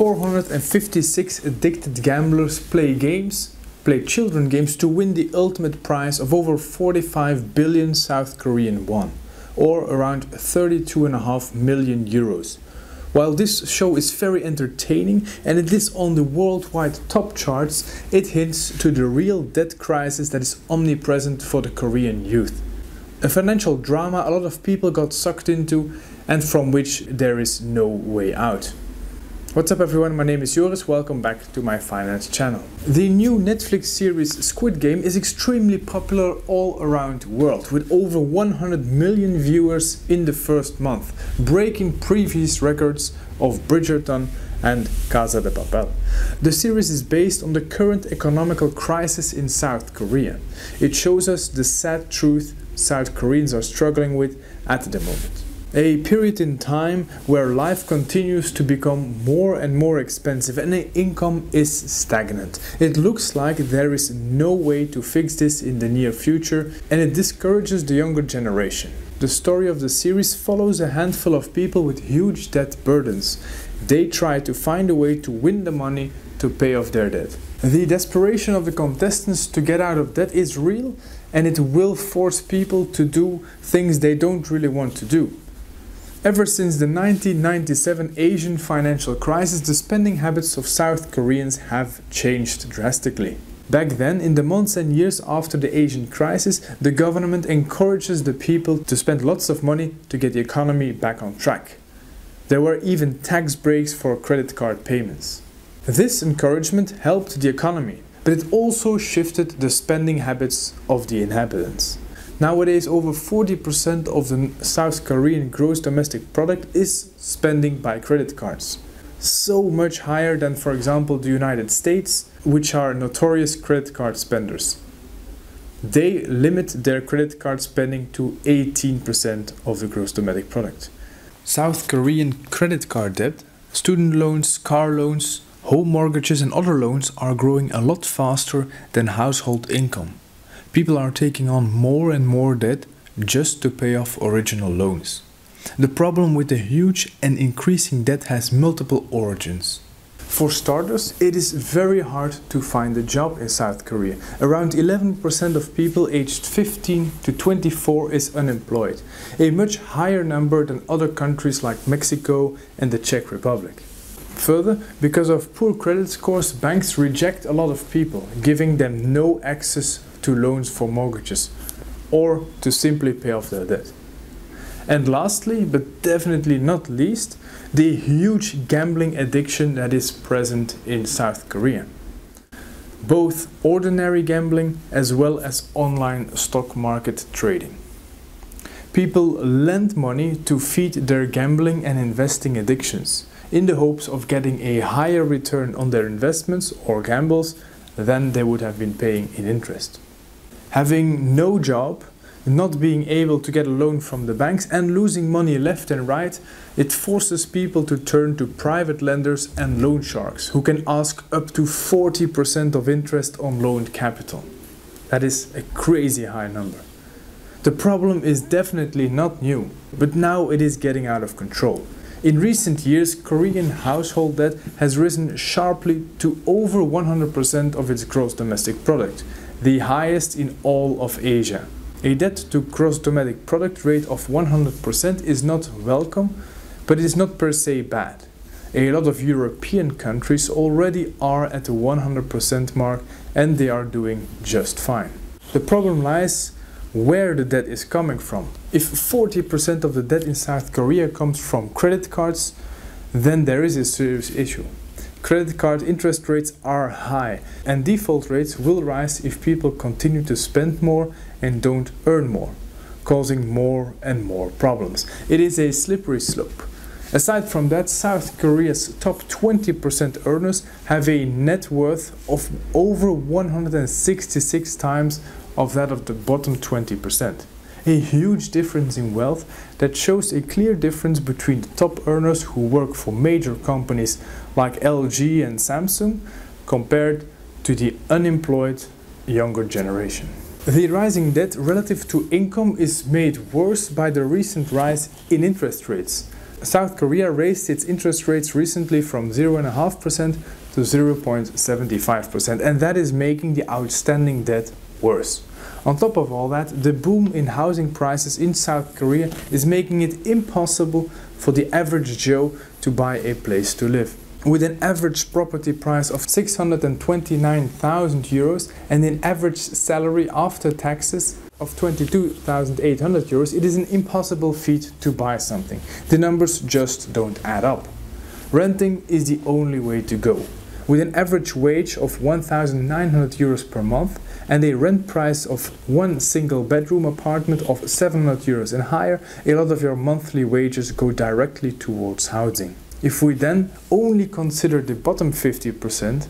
456 addicted gamblers play games, play children games to win the ultimate prize of over 45 billion South Korean won, or around 32.5 million euros. While this show is very entertaining and it is on the worldwide top charts, it hints to the real debt crisis that is omnipresent for the Korean youth. A financial drama a lot of people got sucked into and from which there is no way out. What's up everyone, my name is Joris, welcome back to my finance channel. The new Netflix series Squid Game is extremely popular all around the world, with over 100 million viewers in the first month, breaking previous records of Bridgerton and Casa de Papel. The series is based on the current economical crisis in South Korea. It shows us the sad truth South Koreans are struggling with at the moment a period in time where life continues to become more and more expensive and income is stagnant. It looks like there is no way to fix this in the near future and it discourages the younger generation. The story of the series follows a handful of people with huge debt burdens. They try to find a way to win the money to pay off their debt. The desperation of the contestants to get out of debt is real and it will force people to do things they don't really want to do. Ever since the 1997 Asian financial crisis, the spending habits of South Koreans have changed drastically. Back then, in the months and years after the Asian crisis, the government encourages the people to spend lots of money to get the economy back on track. There were even tax breaks for credit card payments. This encouragement helped the economy, but it also shifted the spending habits of the inhabitants. Nowadays, over 40% of the South Korean gross domestic product is spending by credit cards. So much higher than, for example, the United States, which are notorious credit card spenders. They limit their credit card spending to 18% of the gross domestic product. South Korean credit card debt, student loans, car loans, home mortgages, and other loans are growing a lot faster than household income people are taking on more and more debt just to pay off original loans. The problem with the huge and increasing debt has multiple origins. For starters, it is very hard to find a job in South Korea. Around 11% of people aged 15 to 24 is unemployed, a much higher number than other countries like Mexico and the Czech Republic. Further, because of poor credit scores, banks reject a lot of people, giving them no access to loans for mortgages or to simply pay off their debt. And lastly, but definitely not least, the huge gambling addiction that is present in South Korea. Both ordinary gambling as well as online stock market trading. People lend money to feed their gambling and investing addictions in the hopes of getting a higher return on their investments or gambles than they would have been paying in interest having no job, not being able to get a loan from the banks and losing money left and right, it forces people to turn to private lenders and loan sharks who can ask up to 40% of interest on loaned capital. That is a crazy high number. The problem is definitely not new, but now it is getting out of control. In recent years, Korean household debt has risen sharply to over 100% of its gross domestic product, the highest in all of Asia. A debt to gross domestic product rate of 100% is not welcome, but it is not per se bad. A lot of European countries already are at the 100% mark and they are doing just fine. The problem lies where the debt is coming from. If 40% of the debt in South Korea comes from credit cards, then there is a serious issue. Credit card interest rates are high and default rates will rise if people continue to spend more and don't earn more, causing more and more problems. It is a slippery slope. Aside from that, South Korea's top 20% earners have a net worth of over 166 times of that of the bottom 20% a huge difference in wealth that shows a clear difference between the top earners who work for major companies like LG and Samsung compared to the unemployed younger generation. The rising debt relative to income is made worse by the recent rise in interest rates. South Korea raised its interest rates recently from 0.5% to 0.75%, and that is making the outstanding debt worse. On top of all that, the boom in housing prices in South Korea is making it impossible for the average Joe to buy a place to live. With an average property price of 629,000 euros and an average salary after taxes of 22,800 euros, it is an impossible feat to buy something. The numbers just don't add up. Renting is the only way to go. With an average wage of 1,900 euros per month and a rent price of one single bedroom apartment of 700 euros and higher, a lot of your monthly wages go directly towards housing. If we then only consider the bottom 50%,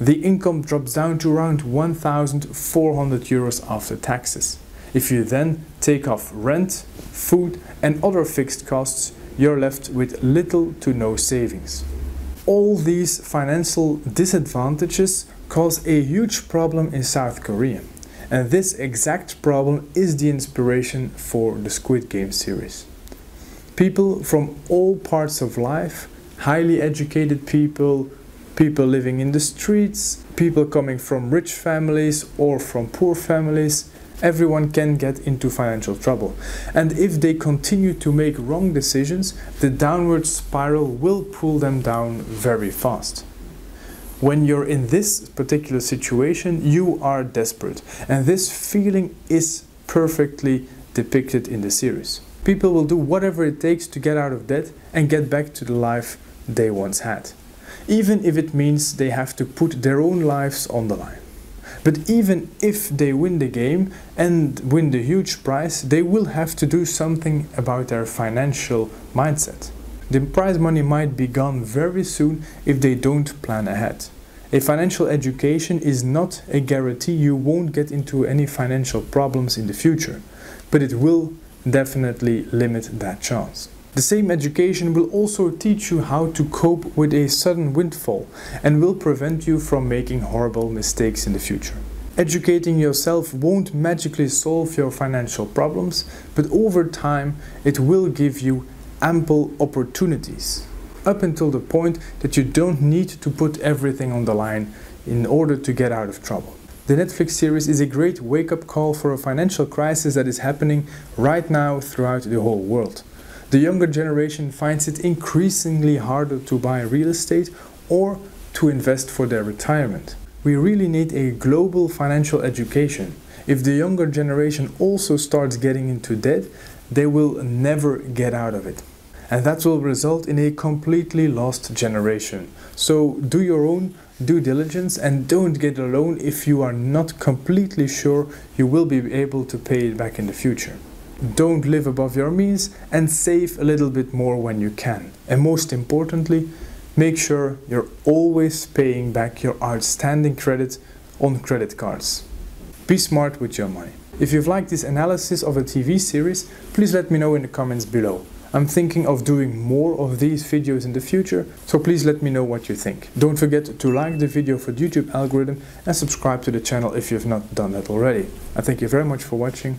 the income drops down to around 1,400 euros after taxes. If you then take off rent, food and other fixed costs, you're left with little to no savings. All these financial disadvantages cause a huge problem in South Korea. And this exact problem is the inspiration for the Squid Game series. People from all parts of life, highly educated people, people living in the streets, people coming from rich families or from poor families, everyone can get into financial trouble. And if they continue to make wrong decisions, the downward spiral will pull them down very fast. When you're in this particular situation, you are desperate. And this feeling is perfectly depicted in the series. People will do whatever it takes to get out of debt and get back to the life they once had. Even if it means they have to put their own lives on the line. But even if they win the game and win the huge prize, they will have to do something about their financial mindset. The prize money might be gone very soon if they don't plan ahead. A financial education is not a guarantee you won't get into any financial problems in the future, but it will definitely limit that chance. The same education will also teach you how to cope with a sudden windfall and will prevent you from making horrible mistakes in the future. Educating yourself won't magically solve your financial problems, but over time it will give you ample opportunities. Up until the point that you don't need to put everything on the line in order to get out of trouble. The Netflix series is a great wake-up call for a financial crisis that is happening right now throughout the whole world. The younger generation finds it increasingly harder to buy real estate or to invest for their retirement. We really need a global financial education. If the younger generation also starts getting into debt, they will never get out of it. And that will result in a completely lost generation. So do your own due diligence and don't get a loan if you are not completely sure you will be able to pay it back in the future don't live above your means and save a little bit more when you can. And most importantly, make sure you're always paying back your outstanding credit on credit cards. Be smart with your money. If you've liked this analysis of a TV series, please let me know in the comments below. I'm thinking of doing more of these videos in the future, so please let me know what you think. Don't forget to like the video for the YouTube algorithm and subscribe to the channel if you've not done that already. I thank you very much for watching